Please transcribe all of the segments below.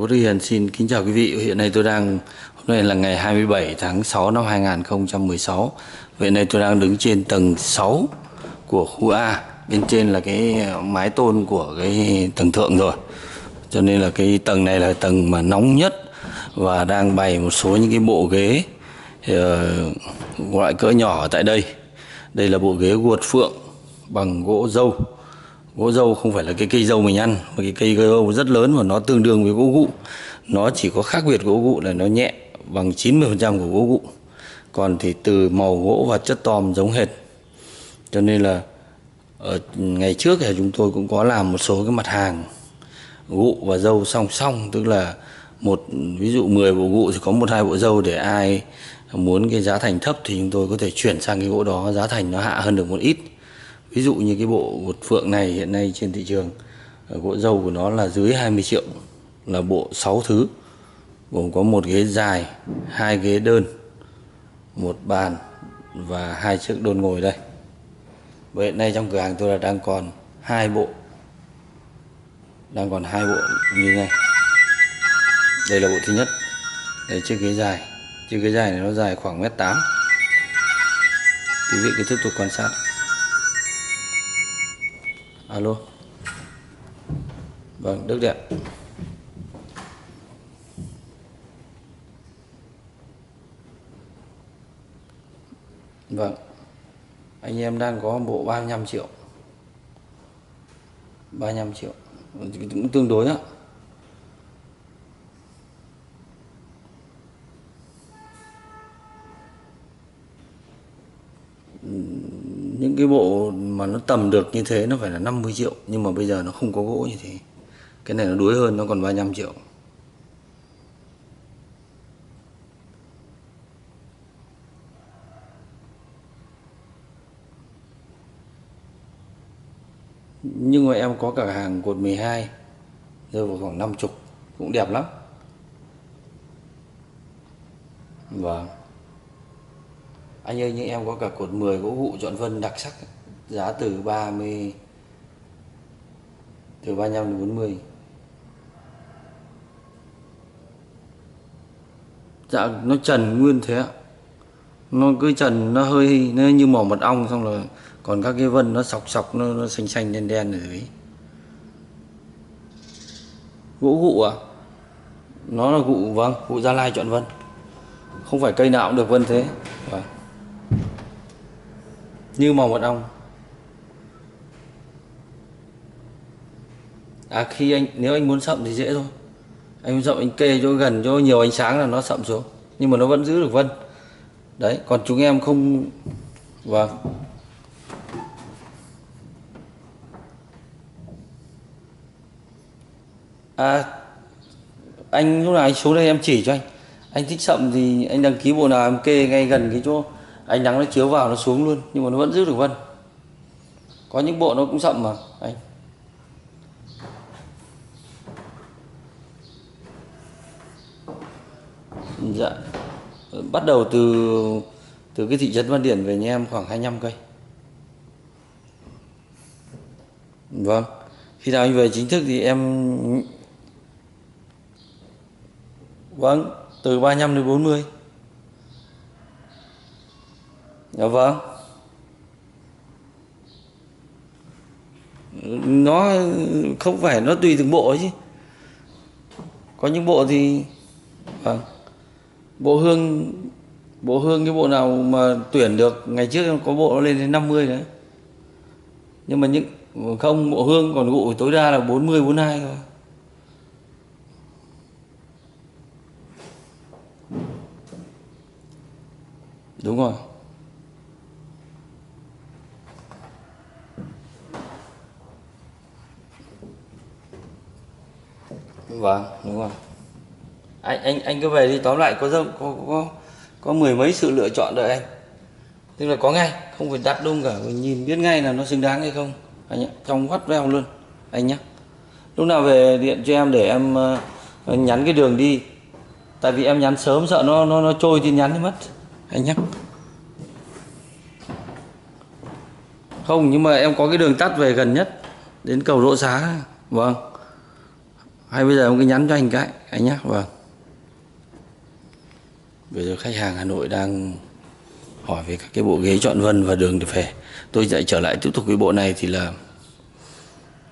Quốc Đức Hiền xin kính chào quý vị. Hiện nay tôi đang hôm nay là ngày 27 tháng 6 năm 2016. Hiện nay tôi đang đứng trên tầng 6 của khu A. Bên trên là cái mái tôn của cái tầng thượng rồi. Cho nên là cái tầng này là tầng mà nóng nhất và đang bày một số những cái bộ ghế ờ, uh, loại cỡ nhỏ tại đây. Đây là bộ ghế guột phượng bằng gỗ dâu gỗ dâu không phải là cái cây dâu mình ăn, mà cái cây dâu rất lớn và nó tương đương với gỗ gụ. Nó chỉ có khác biệt gỗ gụ là nó nhẹ bằng 90% của gỗ gụ. Còn thì từ màu gỗ và chất tòm giống hệt. Cho nên là ở ngày trước thì chúng tôi cũng có làm một số cái mặt hàng gụ và dâu song song. Tức là một, ví dụ 10 bộ gụ thì có một hai bộ dâu để ai muốn cái giá thành thấp thì chúng tôi có thể chuyển sang cái gỗ đó. Giá thành nó hạ hơn được một ít ví dụ như cái bộ bột phượng này hiện nay trên thị trường ờ, gỗ dâu của nó là dưới 20 triệu, là bộ 6 thứ, gồm có một ghế dài, hai ghế đơn, một bàn và hai chiếc đôn ngồi đây. Và hiện nay trong cửa hàng tôi là đang còn hai bộ, đang còn hai bộ như này. Đây là bộ thứ nhất. Đây, chiếc ghế dài. Chiếc ghế dài này nó dài khoảng mét tám. Quý vị cứ tiếp tục quan sát alo. Vâng đức đẹp vâng. Anh em đang có bộ 35 triệu. 35 triệu. Cũng tương đối đó những cái bộ mà nó tầm được như thế nó phải là 50 triệu, nhưng mà bây giờ nó không có gỗ như thế. Cái này nó đuối hơn, nó còn 35 triệu. Nhưng mà em có cả hàng cột 12 rơi vào khoảng 50 cũng đẹp lắm. Vâng anh ơi nhưng em có cả cột 10 gỗ vụ chọn vân đặc sắc giá từ 30 từ 35 đến 40 dạ nó trần nguyên thế ạ. Nó cứ trần nó hơi nó như màu mật ong xong rồi còn các cái vân nó sọc sọc nó, nó xanh xanh đen đen ở dưới. Gỗ gụ à? Nó là gụ vâng gụ gia lai chọn vân. Không phải cây nào cũng được vân thế. Vâng như màu mật ong à khi anh, nếu anh muốn sậm thì dễ thôi. Anh muốn sậm, anh kê cho gần cho nhiều ánh sáng là nó sậm xuống. Nhưng mà nó vẫn giữ được vân. Đấy, còn chúng em không vâng. À anh lúc nào anh xuống đây em chỉ cho anh. Anh thích sậm thì anh đăng ký bộ nào em kê ngay gần cái chỗ ánh nắng nó chiếu vào, nó xuống luôn, nhưng mà nó vẫn giữ được vân. Có những bộ nó cũng sậm mà, anh. Dạ. Bắt đầu từ từ cái thị trấn Văn Điển về nhà em khoảng 25 cây. Vâng. Khi nào anh về chính thức thì em vâng từ 35 đến 40 dạ vâng. Nó không phải nó tùy từng bộ ấy chứ. Có những bộ thì vâng. Bộ hương bộ hương cái bộ nào mà tuyển được, ngày trước có bộ nó lên đến 50 đấy. Nhưng mà những, không, bộ hương còn gụ tối đa là 40 42 thôi. Đúng rồi. Vâng đúng rồi. Anh anh anh cứ về đi tóm lại có có có có mười mấy sự lựa chọn đợi anh. Tức là có ngay không phải đặt đông cả mình nhìn biết ngay là nó xứng đáng hay không. Anh ạ trong vắt veo luôn anh nhé lúc nào về điện cho em để em uh, nhắn cái đường đi. Tại vì em nhắn sớm sợ nó nó nó trôi tin nhắn đi mất anh nhé không nhưng mà em có cái đường tắt về gần nhất đến cầu rỗ xá. Vâng hay bây giờ ông cứ nhắn cho anh cái anh nhé vâng. Bây giờ khách hàng Hà Nội đang hỏi về các cái bộ ghế chọn vân và đường để về tôi lại trở lại tiếp tục cái bộ này thì là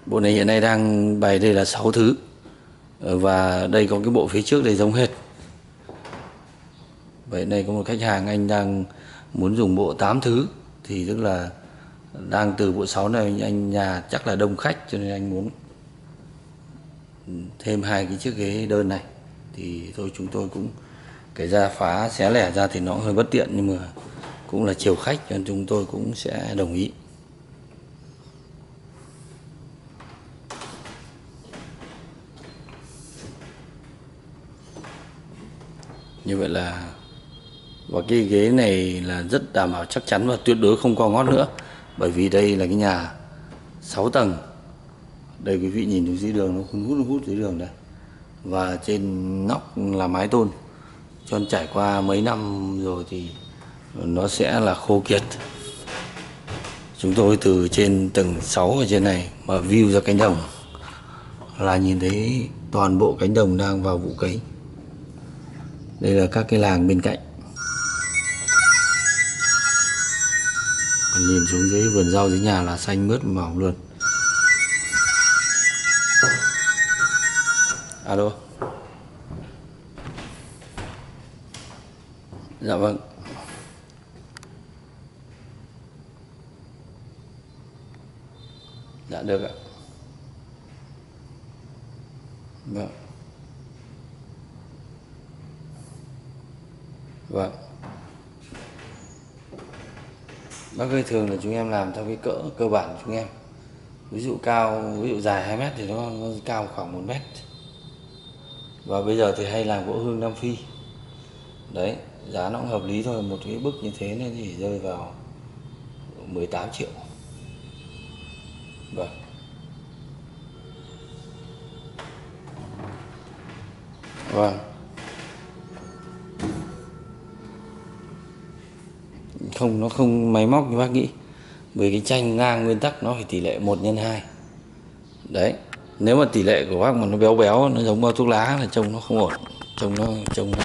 bộ này hiện nay đang bày đây là 6 thứ. Ờ, và đây có cái bộ phía trước đây giống hết. Vậy đây có một khách hàng anh đang muốn dùng bộ 8 thứ thì tức là đang từ bộ 6 này anh nhà chắc là đông khách cho nên anh muốn thêm hai cái chiếc ghế đơn này. Thì thôi, chúng tôi cũng kể ra phá xé lẻ ra thì nó hơi bất tiện, nhưng mà cũng là chiều khách, cho nên chúng tôi cũng sẽ đồng ý. Như vậy là, và cái ghế này là rất đảm bảo chắc chắn và tuyệt đối không có ngót nữa, bởi vì đây là cái nhà 6 tầng đây quý vị nhìn xuống dưới đường, nó hút hút hút dưới đường đây. Và trên nóc là mái tôn. Cho nên trải qua mấy năm rồi thì nó sẽ là khô kiệt. Chúng tôi từ trên tầng 6 ở trên này mà view ra cánh đồng là nhìn thấy toàn bộ cánh đồng đang vào vụ cấy. Đây là các cái làng bên cạnh. Còn nhìn xuống dưới vườn rau dưới nhà là xanh mướt mỏng luôn. Alo. Dạ vâng. Dạ được ạ. Vâng. Vâng. Bác ơi thường là chúng em làm theo cái cỡ cơ bản của chúng em. Ví dụ cao ví dụ dài 2 mét thì nó, nó cao khoảng 1 mét và bây giờ thì hay làm gỗ hương Nam Phi. Đấy, giá nó cũng hợp lý thôi, một cái bức như thế nên thì rơi vào 18 triệu. Vâng. Vâng. Không, nó không máy móc như bác nghĩ. Bởi cái tranh ngang nguyên tắc nó phải tỷ lệ 1 nhân 2 đấy nếu mà tỷ lệ của bác mà nó béo béo, nó giống bao thuốc lá là trông nó không ổn. Trông nó trông nó